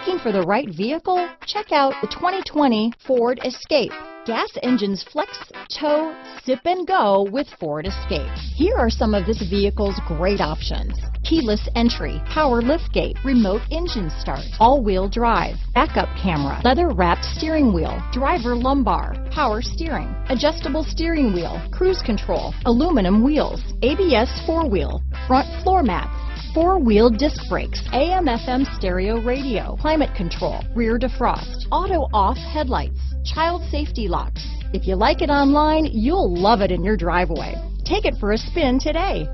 Looking for the right vehicle? Check out the 2020 Ford Escape. Gas engines flex, tow, sip and go with Ford Escape. Here are some of this vehicle's great options. Keyless entry, power liftgate, remote engine start, all-wheel drive, backup camera, leather-wrapped steering wheel, driver lumbar, power steering, adjustable steering wheel, cruise control, aluminum wheels, ABS four-wheel, front floor mats, four-wheel disc brakes, AM FM stereo radio, climate control, rear defrost, auto off headlights, child safety locks. If you like it online, you'll love it in your driveway. Take it for a spin today.